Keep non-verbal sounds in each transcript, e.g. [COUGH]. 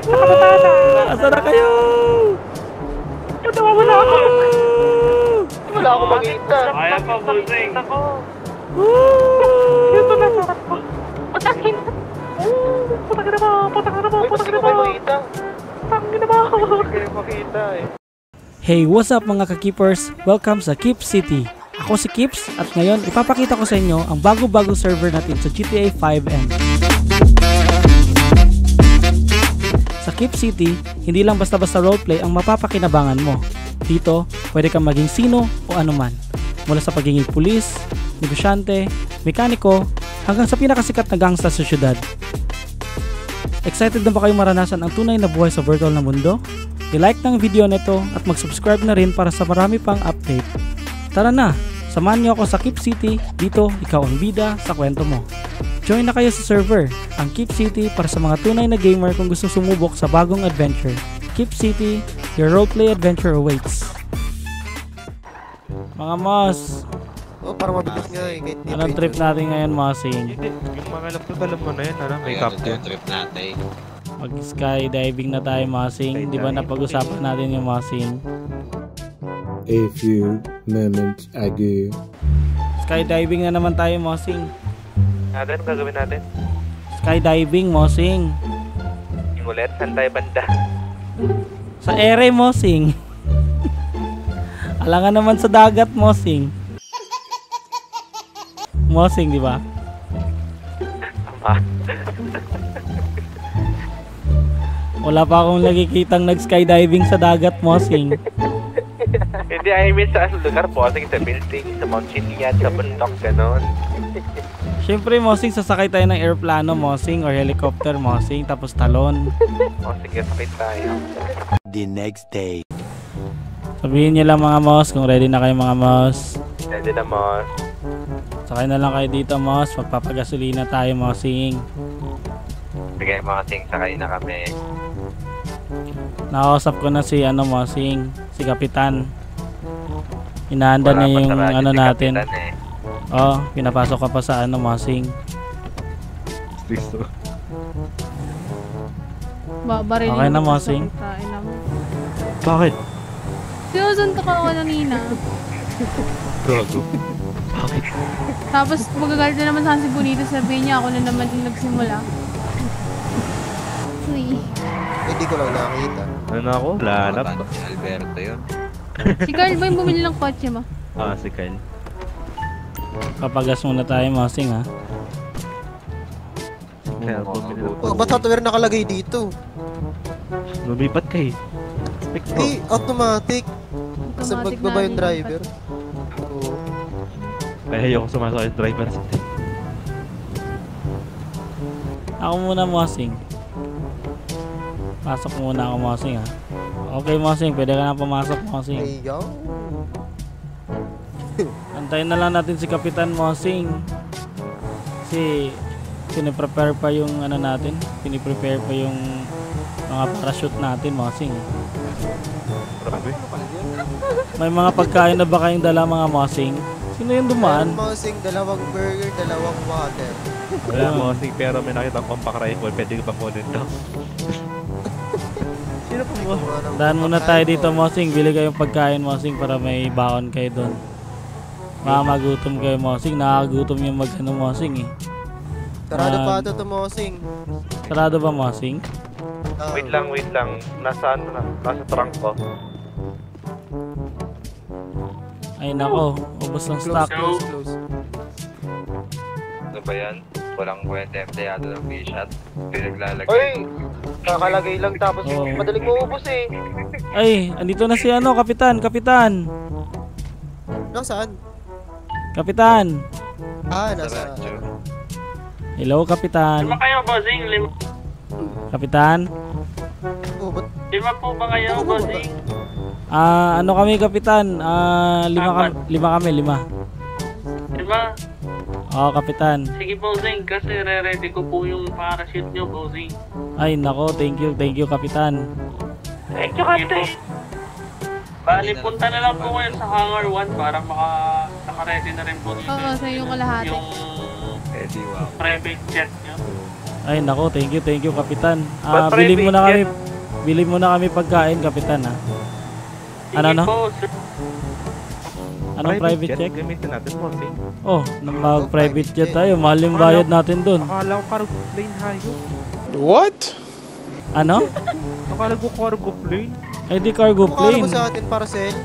Nakababa na. Asa na kayo? Patawa mo na ako. Wala ako makita. Kaya pa. Woo! Ito na sarap ko. Putang kasi ina ko kayo mo. makita. Putang ina mo. Hindi kayo makita eh. Hey, what's up mga ka-keepers? Welcome sa Keep City. Ako si Kips at ngayon ipapakita ko sa inyo ang bago-bago server natin sa GTA 5M. Sa Keep City, hindi lang basta-basta roleplay ang mapapakinabangan mo. Dito, pwede kang maging sino o anuman. Mula sa pagiging pulis, negosyante, mekaniko, hanggang sa pinakasikat na gangsta sa syudad. Excited na ba kayong maranasan ang tunay na buhay sa virtual na mundo? I-like ng video nito at mag-subscribe na rin para sa marami pang update. Tara na, samahan niyo ako sa Keep City, dito ikaw ang bida sa kwento mo. Join na kayo sa server, ang Keep City para sa mga tunay na gamer kung gusto sumubok sa bagong adventure. Keep City, your roleplay adventure awaits. Mga mas, Oh, para mabilis nga eh. Kahit di anong pa trip natin ngayon Masing? Hindi, yung mga laptop alam mo na yan, ano? May Ayan, captain. ito yung trip natin. Mag skydiving na tayo Masing, di ba napag-usapan natin yung Masing? A few moments ago. Skydiving na naman tayo Masing. Natin, anong gagawin natin? Skydiving Masing. Yung ulit, saan tayo banda? Sa ere, Mosing. Alangan naman sa dagat, Mosing. Mosing, di ba? Tama. Wala pa akong nakikitang nag-skydiving sa dagat, Mosing. Hindi, I mean sa lugar, Bossing, sa building, sa Mount Chiliad, sa bundok, ganon. Siyempre, Mosing, sasakay tayo ng airplano, Mosing, or helicopter, Mosing, tapos talon. [LAUGHS] O, sige, sakit tayo. The next day. Sabihin niyo lang mga Mos, kung ready na kayo mga Mos. Pwede na, Mos. Sakay na lang kayo dito, Mos. Magpapagasolina tayo, Mosing. Sige, mga sing, sakay na kami. Nakausap ko na si, ano, Mosing, si Kapitan. Inaanda na Wala pa yung, sa radyo ano si natin. Kapitan, eh. Oh, pinapasok ka pa sa ano, Okay na, mo Mosing. sa kain na mo. Bakit? Sinusuntok ako kanina. Gago. Tapos magagalit na naman sa akin si Bonito. Sabihin niya ako na naman yung nagsimula. Uy. Hindi ko lang nakita. Ano na ako? Wala na. Si Alberto yun. Si Carl ba yung bumili ng kotse mo? Ah, si Kyle. Papagas muna tayo, Mosing, ha? Oh, ba't hardware nakalagay dito? Lumipat ka eh. Eh, automatic. Kasi magbaba yung driver. Oo. Kaya ayoko sumasakay sa driver. Ako muna, Mosing. Pasok muna ako, Mosing, ha? Okay, Mosing. Pwede ka na pumasok, Mosing. Ayaw. Antayin na lang natin si Kapitan Mosing. Kasi piniprepare pa yung ano natin. Piniprepare pa yung mga parachute natin, Mosing. Grabe. May mga pagkain na ba kayong dala, mga Mosing? Sino yung dumaan? Meron mga sing dalawang burger, dalawang water. Wala mo kasi pero may nakita akong compact rifle. Pwede ko pa kunin to. [LAUGHS] Sino po mo? Daan muna tayo dito, Mosing. Bili kayong pagkain, Mosing, para may baon kayo doon. Mamagutom kayo, Mosing. Nakakagutom yung mag ano, Mosing, eh. Sarado Ah. pa ito tumosing. Sarado ba, Mosing? Ah, Wait lang, wait lang. Nasa ano na? Nasa trunk ko. Ay, nako. Ubus ng stock. close, close. Ano ba yan? Walang kwenta empleyado ng B-shot. Pinaglalagay. Oy! Kakalagay lang tapos Oo. madaling maubos eh. Ay, andito na si ano, Kapitan, Kapitan. Nasaan? Kapitan. Ah, Sa nasa... Hello, Kapitan. Lima kayo, bossing. Lima, Kapitan. Oh, ba't lima po ba kayo, bossing? Ah, ano kami, Kapitan? Ah, lima kami, lima kami, lima. Lima. Oo, Kapitan. Sige, bossing. Kasi re-ready ko po yung parachute nyo, bossing. Ay, nako, thank you, thank you, Kapitan. Thank you, Kante. Bali, punta na lang po kayo sa Hangar 1 para maka, naka-ready na rin po dito. Oo, sa yung kalahati. Yung Eddie, wow. private jet nyo. Ay nako, thank you, thank you Kapitan. Ah, Ba't bili mo na kami. private Bili mo na kami pagkain, Kapitan ha. Ano Sige no? Anong private check? Gamitin natin po, eh. Oh, mag private jet tayo. Mahal yung bayad natin doon. Akala ko cargo plane hayo. What? Ano? Akala ko cargo plane. Ay di cargo Mukha plane. mo sa atin, Parcel.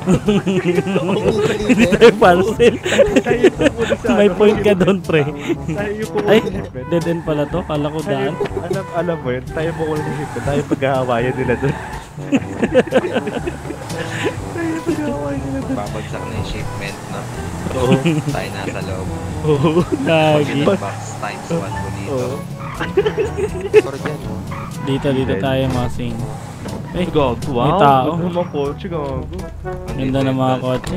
Hindi tayo parcel. May point ka doon, pre. Tayo po Ay, dead end pala to. Kala ko daan. alam, alam mo yun, tayo po ulit hip tayo paghahawayan nila doon. Babagsak na yung shipment, no? Oo. Tayo nasa loob. Oo. Lagi. Box times 1 po dito. Dito, dito tayo, masing. Eh, Gago, wow. tao. Ganda naman kotse, gago. Ganda ng mga kotse.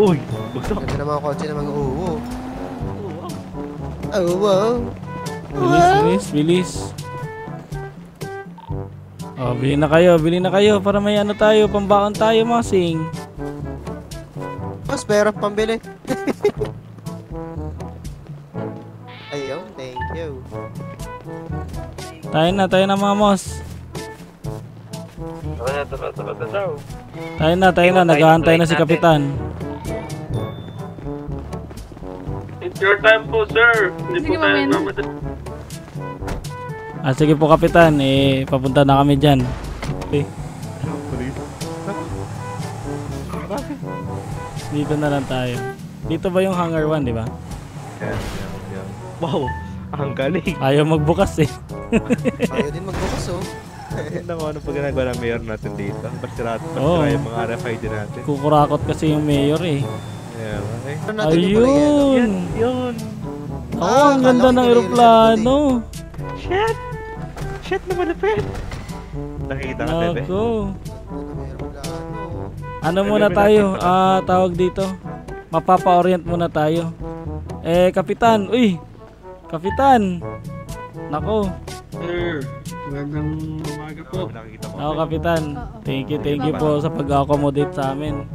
Uy, bagsak. Ganda ng mga kotse na mga uwo. Oh, wow. Bilis, bilis, bilis. Oh, bili na kayo, bili na kayo para may ano tayo, pambaon tayo, masing. Mas pera pambili. [LAUGHS] Ayaw, thank you. Tayo na, tayo na mga mos. Tara, tara, tara, tara. Tayo na, tayo na, naghahantay na si Kapitan. It's your time po, sir. Hindi Sige, po tayo na. mamadali. Ah, sige po Kapitan, eh, papunta na kami dyan. Okay, dito na lang tayo. Dito ba yung hangar 1, di ba? Yan, yan, yan. Wow, ang galing. Ayaw magbukas eh. Ayaw din magbukas, oh. Tignan mo ano pag ginagawa ng mayor natin dito. Basira, basira Oo. yung mga RFID natin. Kukurakot kasi yung mayor eh. Ayan, okay. Ano? Ayun! Yun. Oo, Ah, ang ganda ng yung eroplano. Shit! Shit na malapit! Nakikita ka, bebe? Nako. Ano, aeroplano. Ano muna tayo? Ah, tawag dito. Mapapa-orient muna tayo. Eh, Kapitan. Uy! Kapitan! Nako. Sir, magandang umaga po. Mo. Ako, Kapitan. Thank you, thank you po sa pag-accommodate sa amin.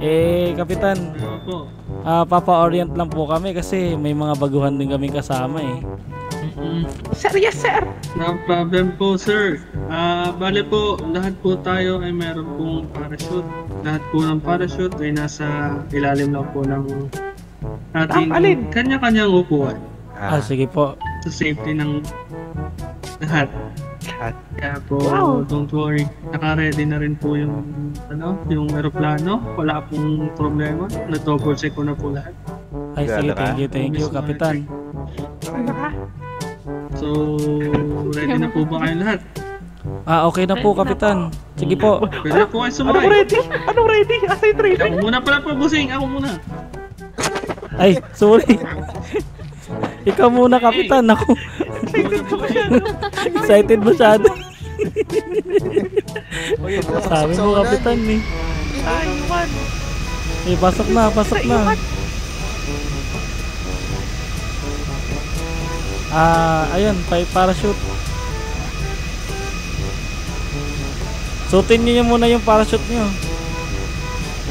Eh, Kapitan, Ano po? ah, papa-orient lang po kami kasi may mga baguhan din kaming kasama eh. Sir, yes, sir. No problem po, sir. Ah, bale po, lahat po tayo ay meron pong parachute. Lahat po ng parachute ay nasa ilalim lang po ng ating Ah, alin? kanya-kanyang upuan Ah, sige po. sa safety ng lahat. Lahat. Kaya po, Wow. don't worry. Naka-ready na rin po yung ano, yung eroplano. Wala pong problema. Na-double check ko na po lahat. Ay, sige, thank you, thank you, Kapitan. Ano ka? So, ready na po ba kayo lahat? Ah, okay na po, Kapitan. Sige po. Pwede na po kayo Anong sumakay. ready? Anong ready? Asa yung trailer? Ako muna pala po, busing. Ako muna. Ay, sorry. Ikaw muna, Kapitan. Ako, excited masyado. [LAUGHS] Sabi mo, Kapitan eh. Taiwan. Eh, pasok na, pasok na. Ah, ayun, pa parachute. Suotin niyo muna yung parachute niyo.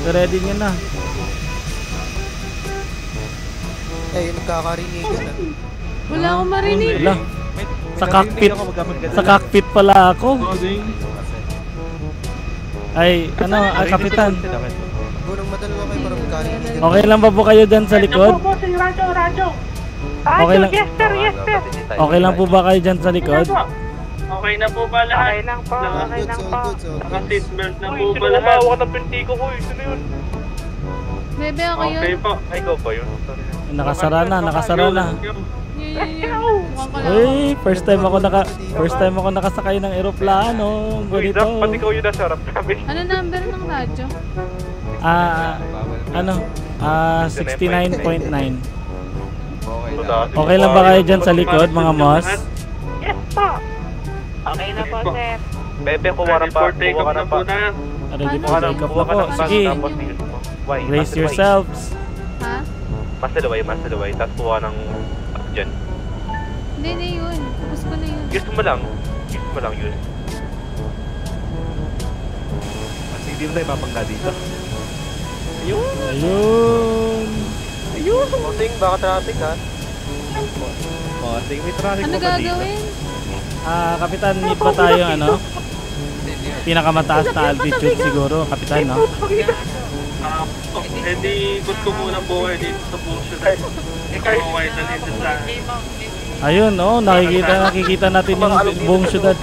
Ready niyo na. Eh, nagkakarinigan, ah. Wala akong marinig. Wala. Sa cockpit. Sa cockpit pala ako. Ay, ano, ah, kapitan. Okay lang ba po kayo dyan sa likod? Po. Okay lang. yes, sir, yes, sir. Okay lang po ba kayo dyan sa likod? Okay na po ba Okay lahat? lang po, okay lang po. Naka-seatbelt na Uy, po ba lahat? umawak ng binti ko? Sino yun? Bebe ako yun. Okay po. Ay, go ba yun? Nakasara na, nakasara na. Ko. Uy, first time ako naka first time ako nakasakay ng eroplano. Uy, Ganito. Zap, pati ikaw yun nasa harap namin. Ano number ng radyo? Ah, ano? Ah, 69.9. Okay lang. dati Okay lang ba kayo dyan sa likod, mga moss? Yes po. Okay na po, sir. Bebe, kuha na pa. Kuha ka na pa. po. Ready Kuha na, take off na po. Sige, brace yourselves. Ha? Master Why, Master Why. Tapos kuha ng dyan. Hindi, hindi yun. Tapos ko na yun. Use mo lang. Use mo lang, use. Kasi hindi mo tayo mapangga dito. Ayun. Konting, baka traffic, ha? bossing. May traffic Ano pa ba dito? gagawin? Ah, Kapitan, need ba tayo ano? Pinakamataas na altitude siguro, Kapitan, no? Oh, eh di, ikot ko muna po kayo dito sa buong syudad. Ikaw na dito sa... Ayun, oh, nakikita, nakikita natin yung buong syudad.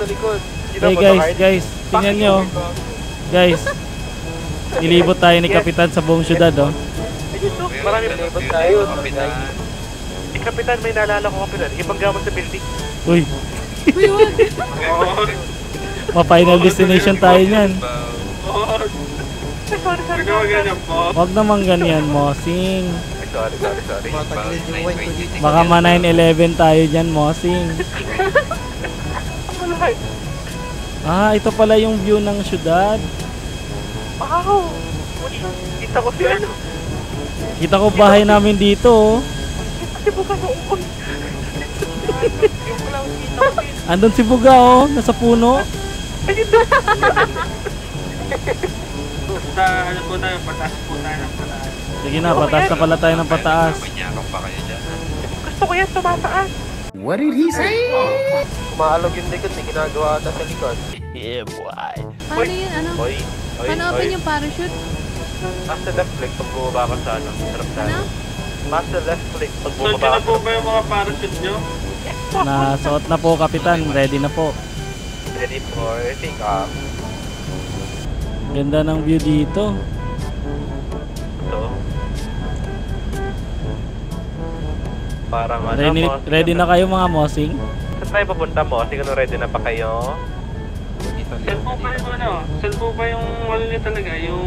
Hey guys, guys, tingnan nyo. Guys, nilibot tayo ni Kapitan sa buong syudad, oh. Marami view tayo. kapitan. Eh, Kapitan, may naalala ko kapitan. Ibang gamot sa building. Uy, Uy, wag. [LAUGHS] Ma-final destination tayo niyan. Huwag naman ganyan Mosing. Sorry, sorry, sorry. Baka ma 9-11 tayo dyan, Mosing. Ah, ito pala yung view ng syudad. Wow! Kita ko si ano. Kita ko bahay namin dito, oh. Buka sa ukol. Andun si Buga, oh, nasa puno. Basta ano po tayo, pataas po tayo ng pataas. Sige na, pataas na pala tayo ng pataas. Manyakang pa kayo dyan. Gusto ko yan tumataas. Umaalog yung likod. May ginagawa ata sa likod. Paano yun? Ano? Oy, oy, Paano oy. open yung parachute? Nasa left click pag bumaba ka sa ano. Sarap sa Ano? ano. Nasa left click pag So, bumaba na ka. po ba yung mga parachute nyo? Nasuot na po, Kapitan. Ready na po. Ready for take off. Ganda ng view dito. So, parang ano Ready, mo. ready na kayo mga Mosing? Saan tayo papunta mo? Siguro ready na pa kayo? Po ba yung ano? Po ba yung ano niya talaga? Yung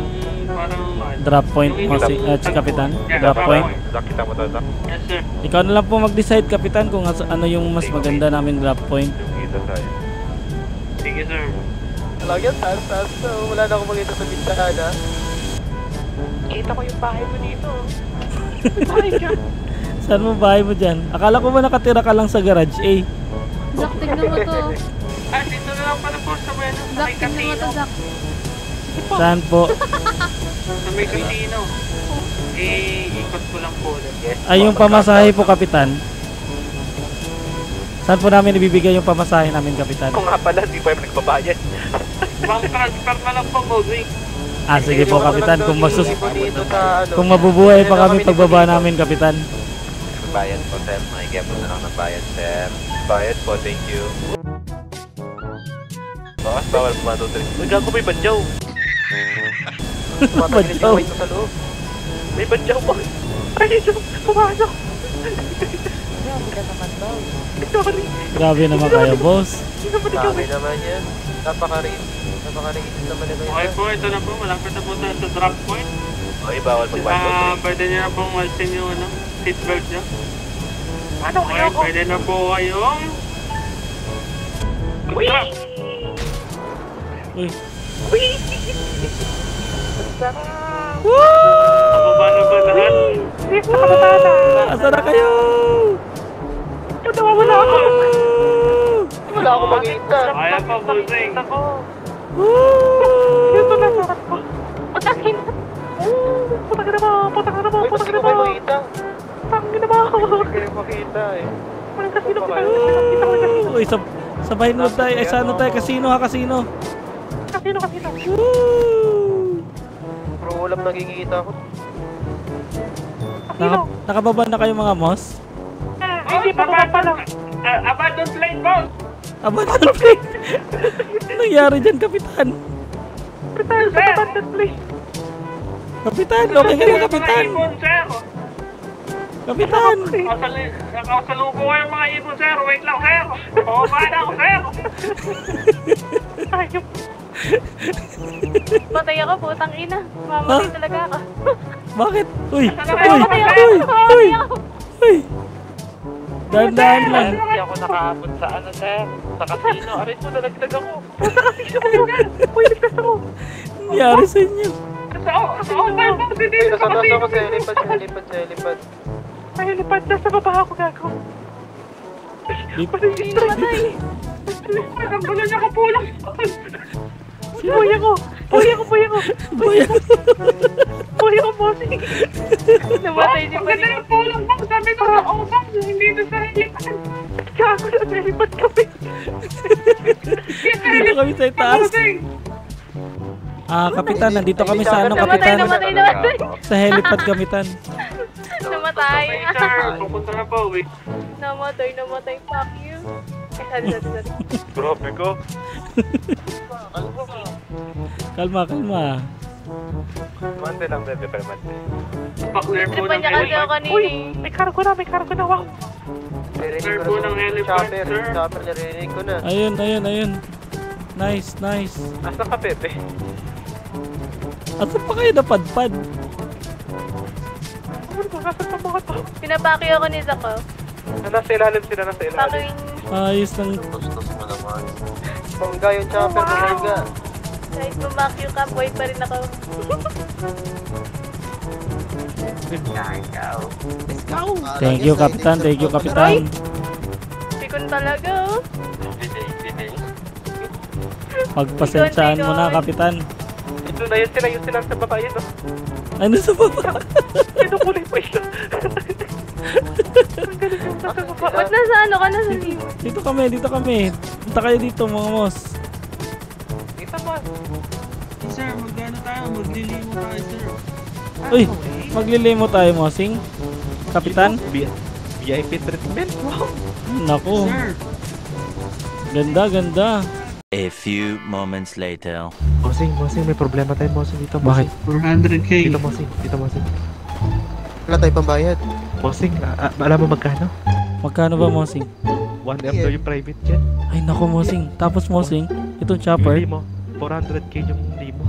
parang... Drop point, Mosing. Uh, si Kapitan. Drop point. Nakita mo Doc? Yes sir. Ikaw na lang po mag-decide, Kapitan, kung ano yung mas maganda namin drop point. Yung dito tayo. Sige sir. Lagyan, taas, taas na. Wala na akong makita sa bintana. Kita ko yung bahay mo dito. [LAUGHS] Saan mo bahay mo dyan? Akala ko ba nakatira ka lang sa garage, eh? Zach, tignan mo to. [LAUGHS] Ah, dito na lang pala po sa may, sa Zach, may tignan mo to, Zach. Saan po? [LAUGHS] Sa may casino. Eh, ikot ko lang po. Yes. Ay, yung pamasahe po, Kapitan. Saan po namin ibibigay yung pamasahe namin, Kapitan? Kung nga pala, di pa yung nagbabayad. Bank transfer na lang po, Goldwing. Ah, sige po, Kapitan. Kung sa ano. Kung mabubuhay pa kami pagbaba namin, Kapitan. Bayad po, sir. Makikip mo na lang ng bayad, sir. Bayad po, thank you. Bakas bawal pumatutuloy. Uy, gago may badyaw. [LAUGHS] Loob. May badyaw po. Ay, ito. Pumasok. Sorry. Grabe naman kayo, boss. Hindi naman yan. Napaka-rate. Napaka-rate naman ito Okay yan. po, ito na po. Malapit na po tayo sa drop point. Uy, bawal Ah, pagpatutuloy. pwede nyo na pong walsin yung ano, seatbelt nyo. Ano Okay, pwede na po kayong... Uy! Drop! Uy, Uy! Pababa na ba lahat? Yes, nakababa na. asa na kayo? Wala akong makita. Kaya pa, Goldwing. Ito na. Patakin. Oh, ka na ba? Puta ka na ba? Ka na ko ba? Tangin na ba? Hindi kayo makita eh. Walang kasino kasino. Uy, sa, sabay mo tayo. Ay, saan na tayo? Kasino ha, kasino. Kasino, kasino. Woo! Pero walang nakikita ko. Naka, nakababa na kayo mga moss? Ah, Hindi pa ba pa lang. Uh, abandoned plane, boss! Aba, plane. Anong nangyari dyan, Kapitan? Kapitan, sa abandoned place. Kapitan, okay ka na, Kapitan. Kapitan. Nakasalubong ko yung mga ibon, sir. Wait lang, sir. Pababa na ako, sir. Ayop. Patay ako, putang ina. Mamatay talaga ako. Bakit? Uy, uy, uy, uy, uy. Dahan-dahan lang. Hindi ako nakaabot sa ano, sir. Sa kasino. Aray mo, nalagdag ako. Uy, ligtas ako. Nangyari sa inyo. Sa sa open po, si Uy, Dave. nasa nasa ako sa helipad, sa helipad, sa helipad. Ay, lipad na sa baba ako, gago. Di- Hindi namatay. Ang gulo niya kapulang. Buya ko. Buya ko, buya ko. Boy, Buya ko, bossing. Namatay si Ang ganda yung pulang, boss. Sabi ko sa open, hindi na sa hilipan. Gago na, nalipat kami. Dito kami sa itaas. Ah, kapitan, nandito kami sa ano, Namatay, kapitan. namatay, namatay. Sa helipad, kapitan. Namatay. Na. Namatay, namatay. Fuck you. Grabe ko. Kalma, kalma. Mante lang, bebe, pero mante. Pa-clear po ng helipad. kanina. eh. May cargo na, may cargo na. Wow. Ko po ng helipad, chopper. sir. Chopper, narinig ko na. Ayun, ayun, ayun. Nice, nice. Asa ka, bebe? Asa pa kayo napadpad? Ano? Pinapaki ako ni Zako. Ah, Nasa ilalim sila, nasa ilalim. Pakiwin. Ayos ng... Bangga yung chopper, bangga. Kahit bumaki yung camp, white pa rin ako. Thank you, kapitan. Thank you, kapitan. Pikon talaga, oh. Pagpasensyaan mo na, kapitan. Ito na yun sila, yun sila sa baba yun. oh. Ano sa baba? [LAUGHS] Kinukulay pa siya. [LAUGHS] Ba't nasa ano ka? Nasa limo? Dito kami, dito kami. Punta kayo dito, mga mos. Kita mo. Sir, magkano tayo? Maglilimo tayo, sir. Uy, maglilimo tayo, mosing. Kapitan? VIP treatment? Wow. Naku, Sir, ganda, ganda. A few moments later. Bossing, bossing, may problema tayo, bossing, dito, Bakit? bossing. 400k. Dito, bossing, dito, bossing. Wala tayong pambayad. Bossing, ah, ah, alam mo magkano? Magkano ba, mosing? 1M daw yung private jet. Ay, naku, mosing. Tapos, mosing, itong chopper, Yung limo, 400k yung limo.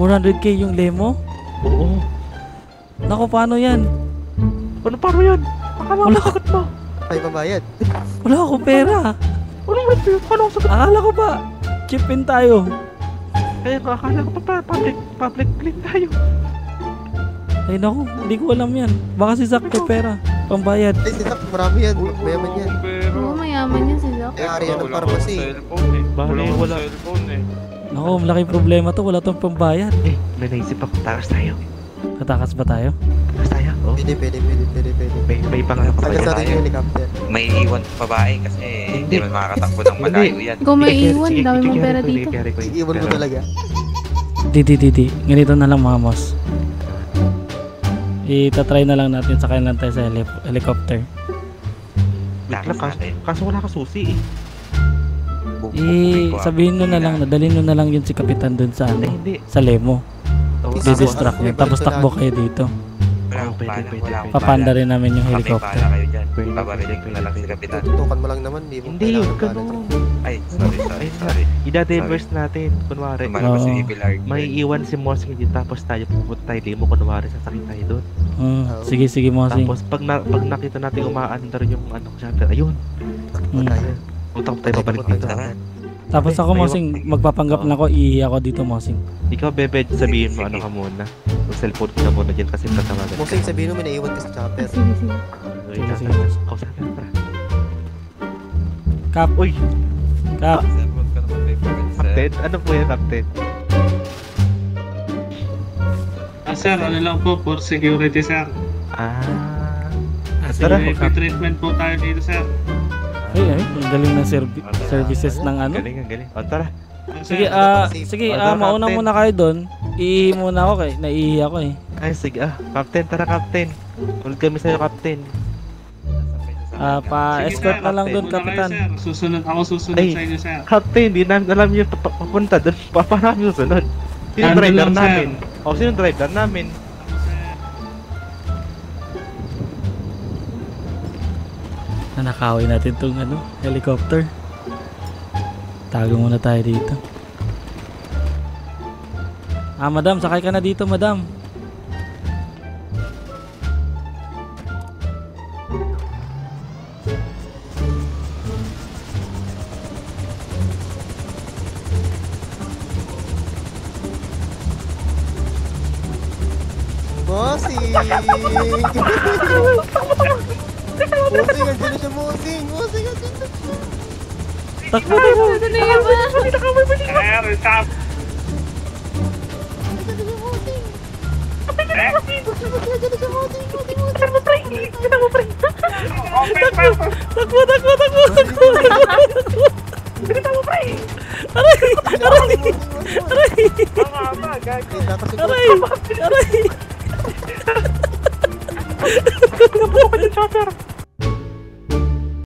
400k yung lemo. Oo. Naku, paano yan? Ano, paano yan? Wala, Tayong pambayad. [LAUGHS] wala akong pera. Anong review? Paano ako sa... Akala ko ba, chip in tayo. Kaya nga, akala ko pa, pa public, public plane tayo. Ay, naku, hindi ko alam yan. Baka si Zack may pera. Pambayad. Ay, si Zach, marami yan. Mayaman yan. Oo, mayaman yan si Zach. Kaya ari yan ng pharmacy. Bali, wala. Naku, malaking problema to. Wala tong pambayad. Eh, may naisip ako, takas tayo. Katakas ba tayo? Takas tayo, oh. Pwede, pwede, pwede, pwede, pwede. May, may ano pa tayo. helicopter. May iwan babae kasi hindi man makakatakbo ng malayo yan. Ikaw may iwan. Dami mong pera dito. ko. Iiwan mo talaga. Di, di, di, di. Ganito na lang mga boss. Itatry na lang natin sa lang tayo sa heli- helicopter. Wait lang, kaso, kaso wala ka susi eh. Eh, sabihin nyo na lang, nadalhin nyo na lang yun si Kapitan dun sa ano, hindi. sa Lemo. Didistract nyo. Tapos takbo kayo dito. Wala akong pwede, pwede, akong pwede. Papanda rin namin yung helicopter. kayo dyan. Pwede, Babarinig ko na lang si pwede, Kapitan. Tutukan mo lang naman. Di mo Hindi, kailangan huwag ka nun. Ay, sorry. Ida-diverse natin, kunwari. Tumalabas si Oo. Pilar. May iwan si Mosing dito tapos tayo pupunta tayo limo kunwari sasakit tayo doon. Mm, sige, sige mo Tapos pag, na, pag nakita natin umaandar yung ano chapter, ayun. Mm. tayo. Punta tayo babalik Takbo dito. tayo. Tapos ako mosing, magpapanggap na ako, iihi ako dito mosing. Ikaw bebe, sabihin mo ano ka muna. Yung cellphone ko na muna dyan kasi tatawagan. Musing sabihin mo, may naiwan ka sa chopper. Sige, sige. Sige, sige. Kap, Uy, kap. Captain, ano po yan, Captain? Ah, sir, ano lang po, for security, sir. Ah, Tara, tara. treatment po tayo dito, sir. Ay, ay, ang galing ng servi- services ng ano. Galing, ang galing. O, tara. Ah, Sige, sir, ah, sige, Order, ah, mauna Captain. muna kayo doon. Iihi muna ako kay, naiihi ako eh. Ay, sige ah. Captain, tara, Captain. Huwag kami sa'yo, Captain. Ah, pa-escort Sige, na lang doon, Una kayo, kapitan. sir. Susunod, ako susunod Ay. sa inyo, sir. Captain, di namin alam yung pap- papunta doon. Pa paano kami susunod? Sino Nandun driver lang, sir. namin? O, sino driver namin? Nanakawin natin tong ano, helicopter. Tago muna tayo dito. Ah, madam, sakay ka na dito, madam. Bossing! Bossing, andyan na siya, bossing! Bossing, andyan na siya! Takbo na yun! Takbo na yun! Takbo na yun! Meron, tap! Takbo, takbo, takbo, takbo, takbo! Bilisan mo, pre! Aray! Aray! Aray! Aray! Aray! Aray! Ano Nabuo ka dyan, chopper!